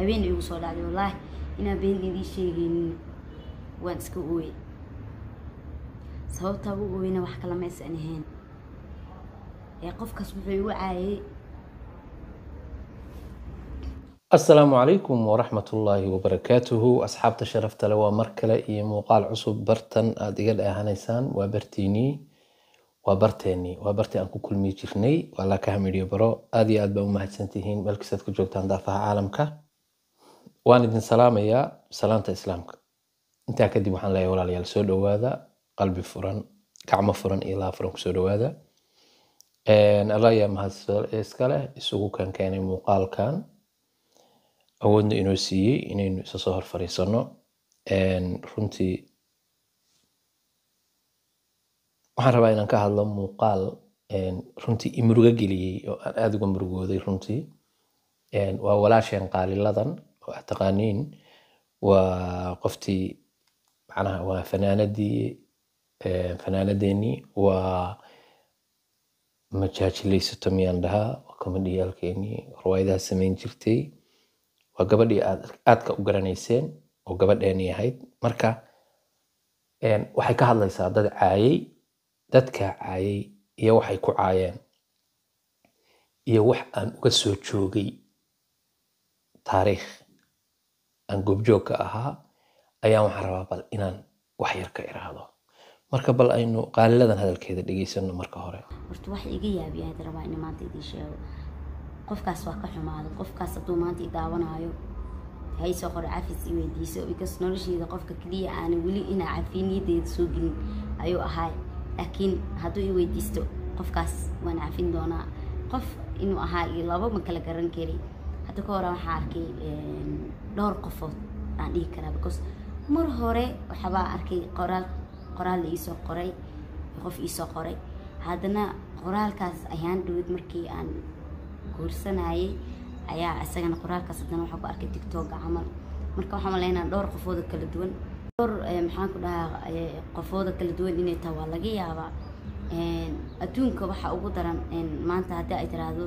habeen igu soo dhacday wallaahi inaan been sheegaynin waan iska ooye sababtaa u ooyena wax kala maysan ahayn. Ee qofkaas wuxuu igu caayay. Asalaamu calaykum waraxmat ullaahi wabarakaatuhu asxaabta sharafta le waa mar kale iyo muuqaal cusub. Bartan aada iga dheehanaysaan waa bartiinii waa barteenii waa bartii aan ku kulmi jirnay. Waa laakaha midhiyo baro. Aada iyo aad baa u mahadsantihiin. Meelkastaad ku joogtaan daafaha caalamka waan idin salaamayaa salaanta islaamka. Intaa kadib waxaan leeyahay walaalayaal soo dhowaada qalbi furan gacmo furan iyo laa furan ku soo dhowaada. Allah ayaa mahad iska leh isugu kan keenay muuqaalkan awoodna inoo siiyey inaynu isa soo hor fariisano runtii waxaan rabaa inaan ka hadlo muuqaal runtii imuruga geliyey oo aan aada uga murugooday runtii. Waa walaasheen qaaliladan aad taqaaniin waa qoftii macnaha waa fanaanadii fanaanadeenii waa majaajilaysato miyaan dhahaa waa komedhiyaalkeenii riwaayadaha samayn jirtay waa gabadhii aad aadka u garanayseen oo gabadheenii ahayd marka waxay ka hadlaysaa dad caayay dadkaa caayay iyo waxay ku caayeen iyo wax aan uga soo joogay taariikh aan goobjoog ka ahaa ayaan waxaan rabaa bal inaan wax yar ka iraahdo. Marka bal aynu qaaliladan hadalkeeda dhegeysano marka hore. Horta wax iga yaabiya had rabaa in maanta idiin sheego. Qofkaas waa ka xumaaday qofkaas hadduu maanta i daawanaayo haysoo qore cafis i weydiiso because nolosheeda qofka keliya aana weli inaa cafiniyadeeda soo gelin ayuu ahaay laakiin hadduu i weydiisto qofkaas waan cafin doonaa. Qof inuu ahaa iyo laba ma kala garan kari hadda ka hore waxaa arkay dhowr qofood aan dhihi karaa because mar hore waxabaa arkay qoraal qoraal la iisoo qoray qof iisoo qoray. Haddana qoraalkaas ayaan dhawid markii aan guursanayay ayaa isagana qoraalkaas haddana waxaa ku arkay tictoga camal. Marka waxaan malaynaa dhowr qofooda kala duwan dhowr maxaan ku dhahaa qofooda kala duwan inay tahay waa laga yaabaa adduunka waxaa ugu daran maanta haddii ay tiraahdo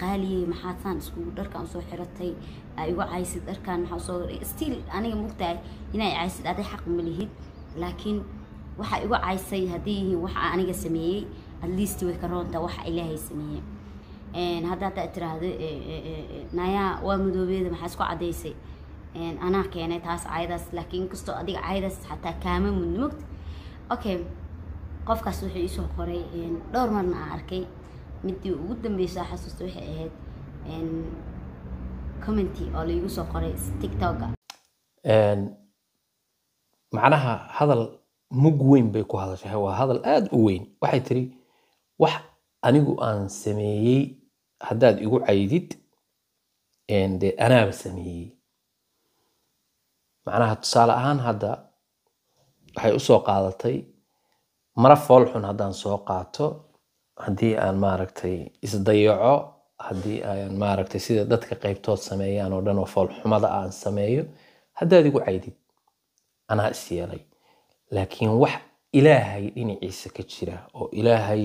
qaaliyey maxaad saan iskugu dharkaan u soo xiratay aa igu caysid dharkaan maxaa u soo still aniga mogtahay inay caysid aday xaq ma laakiin waxaa igu caysay haddii yihiin waxa aniga sameeyey at least way ka roontaa waxa ilaahay sameeyey. Hadda hadda tiraahdo nayaa waa madoobeeda maxaa isku caddaysay? Anaa keenay taas caayadaas laakiin inkastoo adiga caayadaas xataa kaama mudni mogta okay qofkaas wuxuu iisoo qoray dhowr marna aan arkay midii ugu dambeysa xasuusta waxay ahayd commenty oo laigu soo qoray tiktoka macnaha hadal mug weyn bay ku hadashay. Waa hadal aada u weyn. Waxay tiri wax anigu aan sameeyey haddaad igu caydid dee anaaba sameeyey. Macnaha tusaale ahaan hadda waxay u soo qaadatay mara foolxun haddaan soo qaato haddii aan maaragtay isdayaco haddii aan maaragtay sida dadka qaybtood sameeyaan oo dhan oo foolxumada aan sameeyo haddaad igu caydid anaa is yeelay. Laakiin wax ilaahay dhinaciisa ka jira oo ilaahay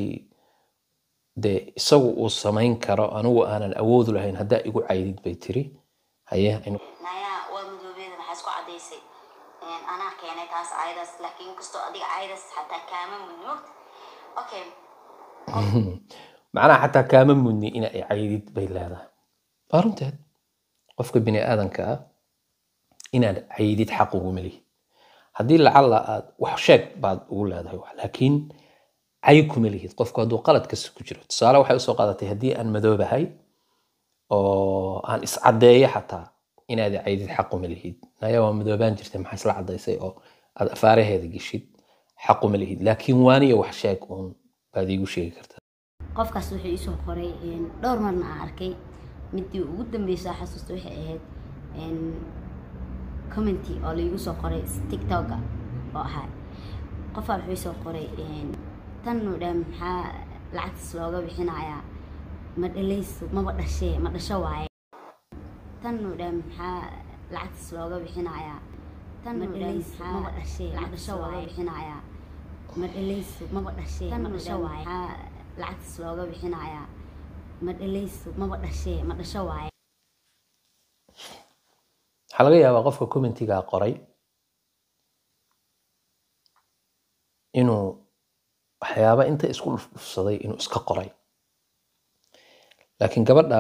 dee isagu uu samayn karo anigu aanan awoodu lahayn haddaa igu caydid bay tiri. Haye okay macnaha xataa kaama mudni ina ay caydid bay leedahay. Waa runteed. Qofka bini aadanka ah inaad caydid xaq uguma lihid haddii lacalla aad wax sheeg baad ugu leedahay laakiin cay kuma lihid qofku hadduu qalad ku jiro tusaale waxay u soo qaadatay haddii aan madoobahay oo aan iscaddeeyo xataa inaad caydid xaquma lihid naya waa madoobaan jirtay maxaa isla caddaysay oo aad afaaraheeda geshid xaquma lihid laakiin waaniyo wax sheeg uun baad iigu sheegi kartaa. Qofkaas wuxuu iisoo qoray dhowr marna aan arkay. Midii ugu dambeysa xasuusta waxay ahayd commenty oo laigu soo qoray tiktoka oo ahaa. Qofaa wuxuu isoo qoray tan nuu dhaa maxaa lacagtaas looga bixinayaa? Ma dhalayso maba dhashee ma dhasho waaye? Tan nuu dhaa maxaa lacagtaas looga bixinayaa? Tan nuu dhaa maxaa maba dhashee ma dhasho waaye? bixinayaa ma maba dhashee ma dhasho lacagtaas looga bixinayaa ma maba dhashee ma dhasho waaye. Waxaa laga yaabaa qofka commentigaa qoray inuu waxyaaba inta isku dhufdhufsaday inuu iska qoray. Laakiin gabadha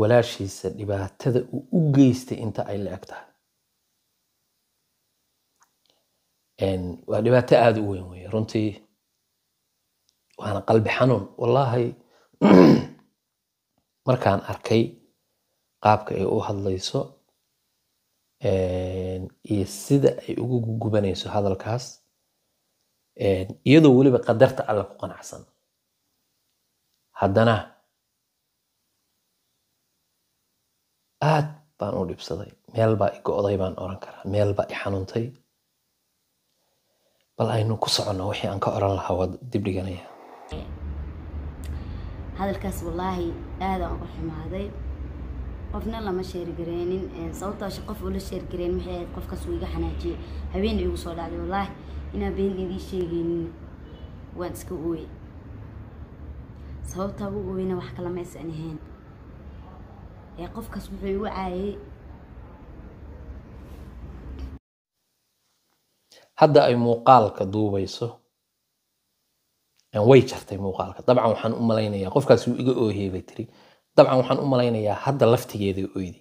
walaashiisa dhibaatada uu u geystay inta ay la eg tahay waa dhibaato aada u weyn weye runtii waana qalbi xanuun. Wallaahi markaan arkay qaabka ay u hadlayso iyo sida ay ugu gugubanayso hadalkaas iyadoo weliba qadarta alle ku qanacsan. Haddana aad baan u dhibsaday. Meel baa i go'day baan oran karaa. Meel baa i xanuuntay bal aynu ku soconno wixii aan ka oran lahaa waa dib dhiganaya hadalkaas wallaahi aadaan uga xumaaday qofna lama sheergareynin sababtaas qof ula sheergareyn maxay ahayd qofkaas uu iga xanaajiyey habeen igu soo dhacday wallaahi. Inaan been idii sheegaynin waan iska ooye sababtaa u ooyena wax kala maysan ahayn. Ee qofkaas wuxuu igu caayay hadda ay muuqaalka duubayso way jartay muuqaalka. Dabcan waxaan u malaynayaa qofkaas uu iga oohiyey bay tiri. Dabcan waxaan u malaynayaa hadda laftigeeda oydi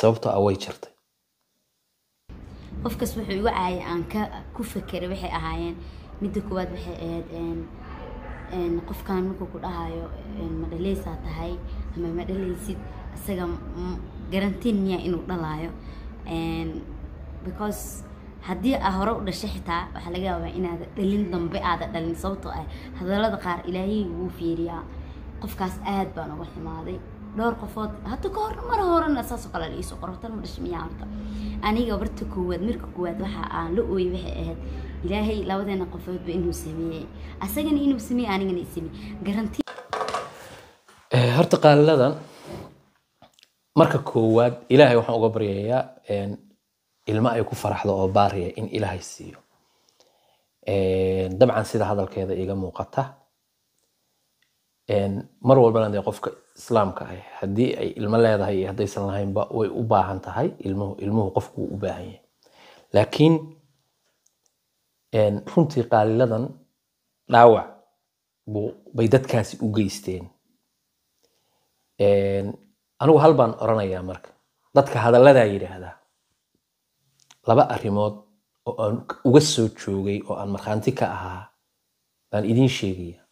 sababtoo ah way jartay. Qofkaas wuxuu igu caayay aan ka ku fekeray waxay ahaayeen. Midda koowaad waxay ahayd qofkan markuu ku dhahayo ma dhaleysaa tahay ama ma dhaleysid isaga garantiin miyaa inuu dhalaayo? Because haddii aa hore u dhashay xitaa waxaa laga yaabaa inaada dhalin dambe aada dhalin sababtoo ah hadallada qaar ilaahay wuu fiiriyaa. Qofkaas aad baan uga xumaaday dhowr qofood hadda ka hor mar horena saasoo kale la iisoo qoro tan ma dhashay horta. Aniga barta koowaad marka koowaad waxa aan la ooyey waxay ahayd ilaahay labadeena qofoodba inuu sameeyey. Asagana inuu sameeyey anigana isamey garanti horta qaaliladan marka koowaad ilaahay waxaan uga baryayaa ilmo ay ku faraxdo oo baariya in ilaahay siiyo. Dabcan sida hadalkeeda iga muuqata mar walbana dee qofka islaamka ah haddii ay ilmo leedahay iyo haddaysan lahaynba way u baahan tahay ilmuhu ilmuhu qofku wuu u baahan yahay. Laakiin runtii qaaliladan dhaawac bay dadkaasi u geysteen. Anigu hal baan oranayaa marka. Dadka hadalladaa yidhaahdaa laba arrimood oo aan uga soo joogay oo aan markhaanti ka ahaa baan idiin sheegaya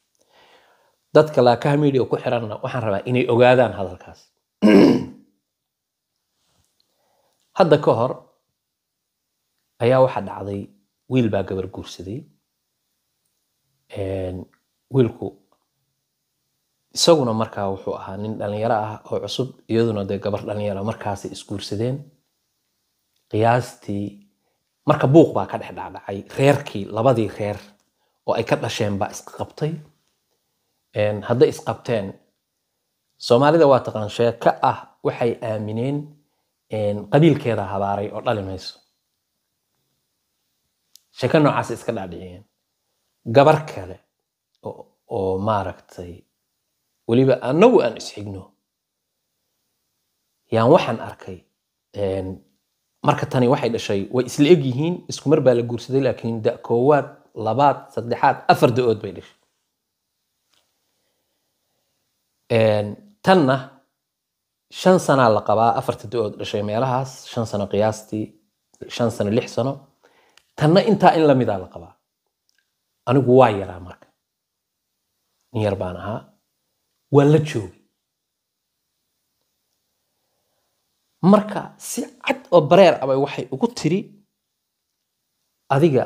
dadka laakaha media ku xiranna waxaan rabaa inay ogaadaan hadalkaas. Hadda ka hor ayaa waxaa dhacday wiil baa gabar guursaday. Wiilku isaguna markaa wuxuu ahaa nin dhalinyaro ah oo cusub iyaduna dee gabar dhalinyaro markaasay isguursadeen qiyaastii marka buuq baa ka dhex dhacdhacay reerkii labadii reer oo ay ka dhasheen baa isqabtay hadday isqabteen soomaalida waa taqaan sheeko ah waxay aamineen qabiilkeeda habaaray oo dhali mayso. Sheeko noocaas iska dhaadhiciyeen. Gabar kale oo maaragtay weliba annagu aan isxigno yaan waxaan arkay marka tani waxay dhashay way isla eg yihiin isku mar baa la guursaday laakiin da koowaad labaad saddexaad afar da'ood bay dhashay. Tanna shan sanaa la qabaa afarta da'ood dhashay meelahaas shan sano qiyaastii shan sano lix sano. Tanna intaa in lamidaa la qabaa. Anigu waa yaraa marka. Nin yar baan ahaa. Waa la joogay marka si cad oo bareer abay waxay ugu tiri adiga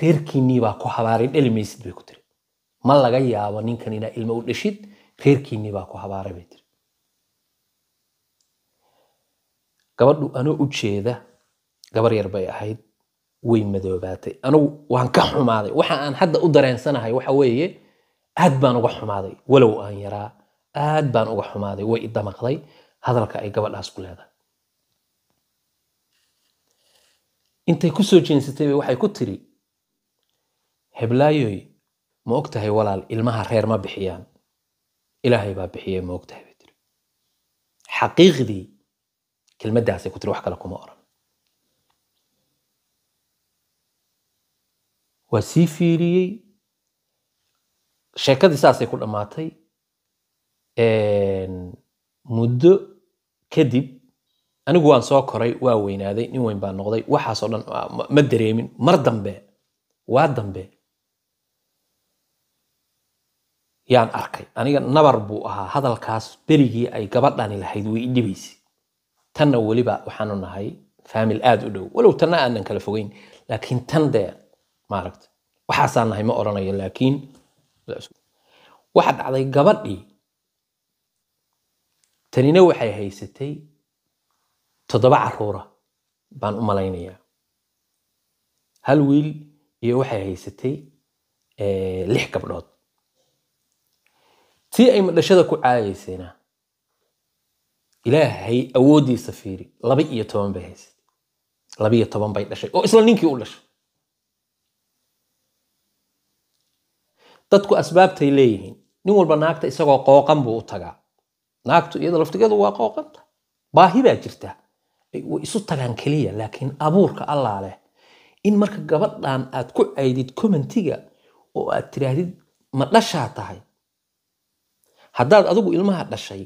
reerkiinnii baa ku habaaray dhali maysid bay ku tiri. Ma laga yaabo ninkan inaa ilmo u dhashid reerkiinnii baa ku habaaray bay tiri. Gabadhu anoo u jeeda gabar yar bay ahayd way madoobaatay. Anigu waan ka xumaaday waxa aan hadda u dareensanahay waxa weeye aad baan uga xumaaday. Walow aan yaraa aad baan uga xumaaday way idamaqday hadalka ay gabadhaas ku leedahay intay ku soo jeensatay waxay ku tiri heblaayoy ma og tahay walaal ilmaha reer ma bixiyaan. Ilaahay baa bixiyay ma og tahay bay tiri xaqiiqdii kelmaddaasay ku tiri wax kale kuma oran. Waa sii fiiriyey. Sheekadii saasay ku dhammaatay muddo kadib anigu waan soo koray waa weynaaday nin weyn baa noqday. Waxaasoo dhan ma dareemin. Mar dambe waa dambe. Yaan arkay. Aniga nabar buu ahaa. Hadalkaas berigii ay gabadhani lahayd way idhibaysay tanna weliba waxaanu nahay faamil aada u dhow. Walow tanna aanan kala fogeyn laakiin tan dee maaragta waxaasaan nahay ma oranayo laakiin waxa dhacday gabadhii. Tanina waxay haysatay toddoba caruura baan u malaynayaa. Hal wiil iyo waxay haysatay lix gabdhood. Tii ay madhashada ku caayaysayna ilaahay awooddiisa fiiri. Laba iyo toban bay haysatay. Laba iyo toban bay dhashay oo isla ninkii u dhashay. Dadku asbaabtay leeyihiin nin walba naagta isagoo qooqan buu u tagaa. Naagtu iyada laftigeedu waa qooqanta. Baahi baa jirta way isu tagaan keliya laakiin abuurka allaa leh. In marka gabadhan aad ku caydid commentiga oo aad tiraahdid ma dhashaa tahay? Haddaad adigu ilmaha dhashay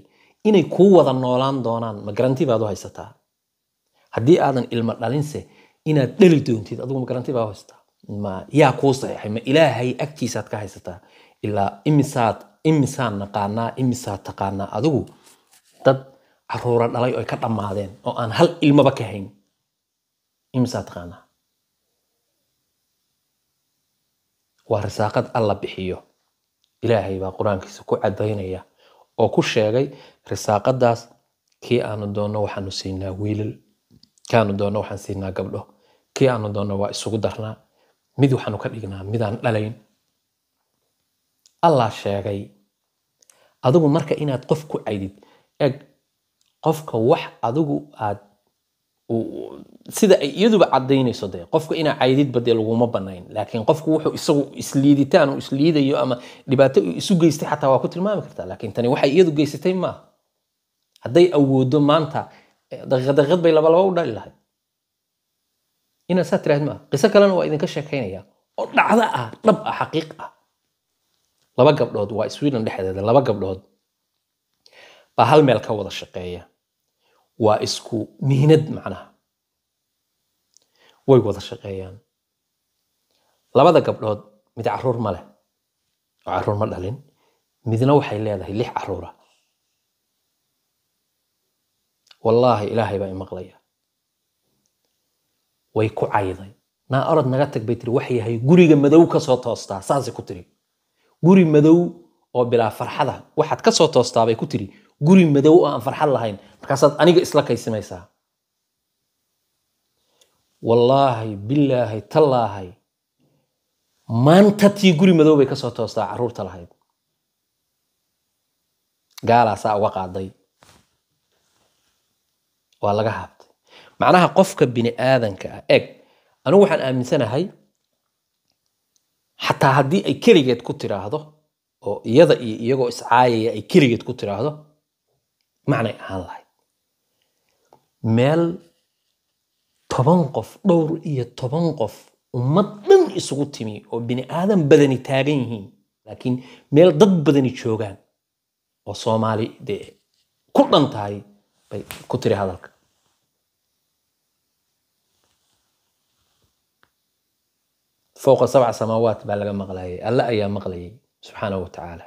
inay kuu wada noolaan doonaan ma garanti baad u haysataa? Haddii aadan ilmo dhalinse inaad dhali doontid adigu ma garanti baad u haysataa? Ma yaa kuu saxiixay ma ilaahay agtiisaad ka haysataa? Ilaa imisaad imisaan naqaanaa imisaad taqaanaa adigu dad caruura dhalay oo ka dhammaadeen oo aan hal ilmaba ka hayn. Imisaad taqaanaa waa risaaqad alla bixiyo. Ilaahay baa qur'aankiisa ku cadaynaya oo ku sheegay risaaqadaas kii aanu doonno waxaanu siinaa wiilal kii aanu doonno waxaan siinaa gabdho kii aanu doonno waa isugu darnaa mid waxaanu ka dhignaa midaan dhalayn. Allah sheegay adigu marka inaad qof ku caydid eg qofka wax adigu aad sida iyaduba cadaynayso dee qofka inaa caydidba dee laguma banayn laakiin qofku wuxuu isagu isliiditaan uu isliidayo ama dhibaato uu isu geystay xataa waa ku tilmaami kartaa laakiin tani waxay iyadu geysatay maaha hadday awoodo maanta daqiiqad daqiiqad bay laba laba u dhali lahayd. Inaad saa tiraahid maaha qiso kalena waa idinka sheekaynaya oo dhacdo ah dhab ah xaqiiq ah. Laba gabdhood waa sweden dhexdeeda laba gabdhood baa hal meel ka wada shaqeeya. Waa isku mihnad macnaha. Way wada shaqeeyaan. Labada gabdhood mid carruur ma leh. Oo carruur ma dhalin. Midna waxay leedahay lix caruura. Wallaahi ilaahay baa imaqlaya way ku cayday. Naa orod naga tag bay tiri wax yahay guriga madow ka soo toostaa. Saasay ku tiri. Guri madow oo bilaa farxada waxaad ka soo toostaa bay ku tiri guri madow oo aan farxad lahayn. Markaasaad aniga isla kaysimaysaa. Wallaahi bilaahi tallaahay maanta tii guri madow bay ka soo toostaa carruurta lahayd. Gaalaasaa uga qaaday. Waa laga haabtay. Macnaha qofka bini aadanka ah eg anigu waxaan aaminsanahay xataa haddii ay keligeed ku tiraahdo oo iyada iyo iyagoo iscaayaya ay keligeed ku tiraahdo macnay ahaan lahayd meel toban qof dhowr iyo toban qof ummad dhan isugu timi oo bini aadan badani taagan yihiin laakiin meel dad badani joogaan oo soomaali dee ku dhan tahay bay ku tiri hadalka. Fowqa sabca samaawaat baa laga maqlayay alle ayaa maqlayay subxaanahu wa tacaala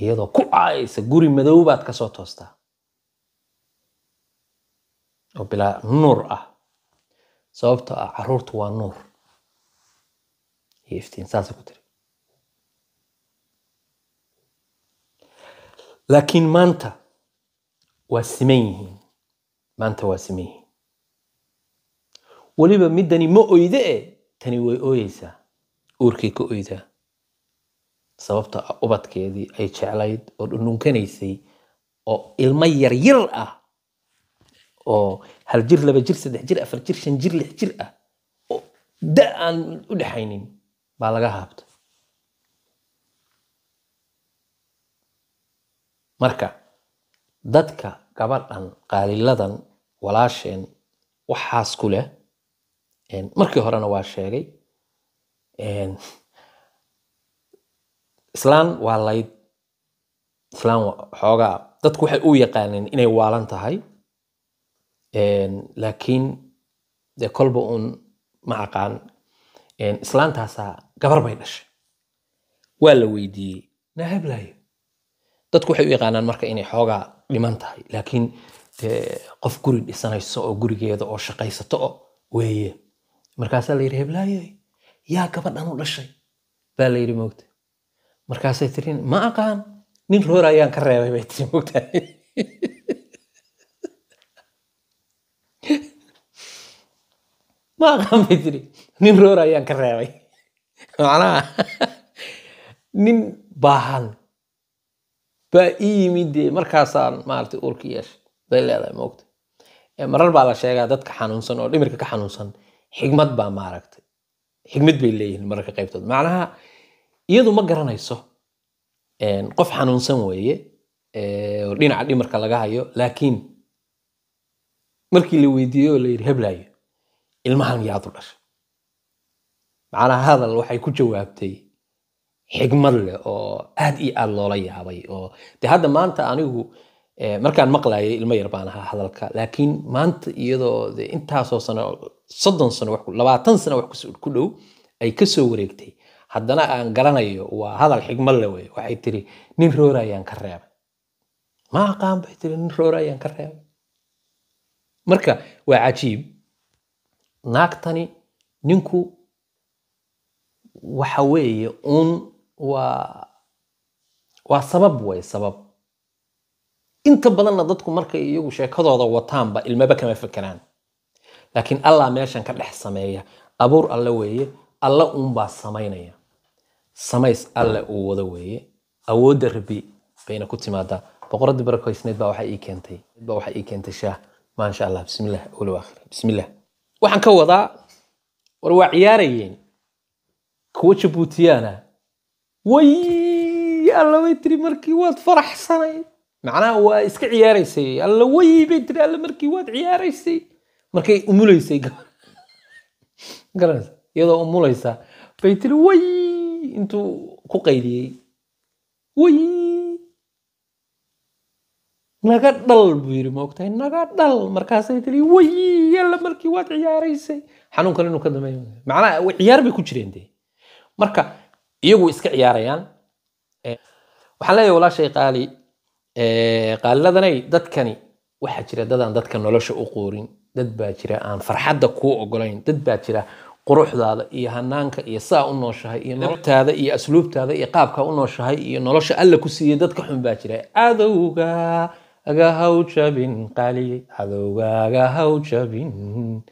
iyadoo ku caayaysa guri madow baad ka soo toostaa oo bilaa nuur ah. Sababtoo ah caruurtu waa nuur. Iyo saasay ku tiri. Laakiin maanta waa siman yihiin. Maanta waa siman yihiin. Weliba middani ma oyde e? Tani way ooyeysaa. Uurkay ka oydaa sababtoo ah ubadkeedii ay jeclayd oo dhundhunkanaysay oo ilmo yaryar ah oo hal jir laba jir saddex jir afar jir shan jir lix jir ah oo da aan u dhexaynin baa laga haabta marka dadka gabadhan qaaliladan walaasheen waxaas ku leh markii horena waa sheegay islaan waa layd. Islaan xoogaa dadku waxay u yaqaaneen inay waalan tahay. Laakiin dee kolba uun ma aqaan. Islaantaasaa gabar bay dhashay. Waa la weydiiyey. Nahablaayo dadku waxay u yaqaanaan marka inay xoogaa dhiman tahay. Laakiin qof guri dhisanayso oo gurigeeda oo shaqaysato oo weeye. Markaasaa la yidhi heblaayo yaa gabadhan u dhashay? Baa la yidhi moogta markaasay tiri ma aqaan nin roor ayaan ka reebay bay tiri moogtahay ma aqaan bay tiri nin roor ayaan ka reebay. Macnaha nin baahan baa ii yimid dee markaasaan maaragtay uurka yeeshay bay leedahay moogta. Eh, marar baa la sheegaa dadka xanuunsan oo dhimirka ka xanuunsan xigmad baa maaragtay xigmad bay leeyihiin mararka qaybtood. Macnaha iyadu ma garanayso qof xanuunsan weeye oo dhinaca dhimarka laga hayo laakiin markii la weydiiyey oo la yidhi heblaayo ilmahan yaad u dhashay. Macnaha hadal waxay ku jawaabtay xigmad leh oo aad iyo aad loola yaabay oo de hadda maanta anigu markaan maqlayay ilmo yar baan ahaa hadalka laakiin maanta iyadoo intaasoo sano soddon sano labaatan sano wax ku dhow ay ka soo wareegtay haddana aan garanayo waa hadal xigmad leh wey waxay tiri nin roorayaan ka reebay. Ma aqaan bay tiri nin roorayaan ka reebay. Marka waa cajiib. Naagtani ninku waxa weeye uun waa waa sabab way sabab. Inta badanna dadku markay iyagu sheekadooda wataanba ilmaba kama fekeraan. Laakiin allah meeshan ka dhex sameeya. Abuur alle weeye alle uunbaa samaynaya samays alle uu wado weeye. Awoodda rabbi bayna ku timaadaa boqoradii barakoysneed baa waxaa ii keentay. Baa waxaa ii keentay shaah. Maasha allah bismillah awlo aakhir bismillah. Waxaan ka wadaa war waa ciyaarayeen. Kuwa jabuutiyaana way alla way tiri markii waad faraxsanayd macnaha waa iska ciyaaraysay. Alla way bay tiri alla markii waad ciyaaraysay. Markay umulaysay garanaysa iyadoo umulaysa bay tiri way intuu ku qayliyey way naga dhal buu yidhi moogtahay naga dhal markaasay tiri way alla markii waad ciyaaraysay xanuunkan inuu ka dambeeyo. Macnaha ciyaar bay ku jireen dee. Marka iyagu iska ciyaarayaan. Eh, waxaan leeyahay walaashay qaali eh, qaaliladanay dadkani waxaa jira dadaan dadka nolosha u quurin. Dad baa jira aan farxadda kuu ogolayn. Dad baa jira quruxdaada iyo hanaanka iyo saa u nooshahay iyo nabtaada iyo asluubtaada iyo qaabka u nooshahay iyo nolosha alla ku siiyey dadka xun baa jira. Cadowga aga haw jabin qaaliyey cadowgaaga haw jabin.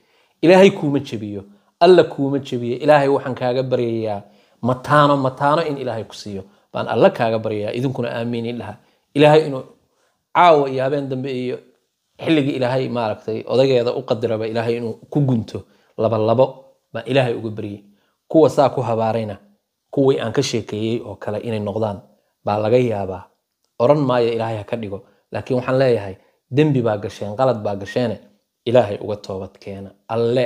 Ilaahay kuuma jebiyo alla kuuma jebiyo ilaahay waxaan kaaga baryayaa mataano mataano in ilaahay ku siiyo. Baan alla kaaga baryayaa idinkuna aamiinin dhaha ilaahay inuu caawa iyo habeen dambe iyo xilligii ilaahay maaragtay odageeda u qadiraba ilaahay inuu ku gunto laba labo baan ilaahay uga baryay kuwa saa ku habaarayna kuwii aan ka sheekeeyey oo kale inay noqdaan baa laga yaabaa. Oran maayo ilaahay ha ka dhigo laakiin waxaan leeyahay dembi baa gasheen qalad baa gasheene ilaahay uga toobad keena. Alle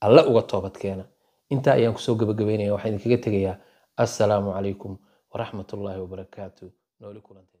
alle uga toobad keena. Intaa ayaan ku soo gabagabeynaya waxaan idinkaga tegayaa assalaamu calaykum waraxmat ullaahi wabarakaatu nooli kulante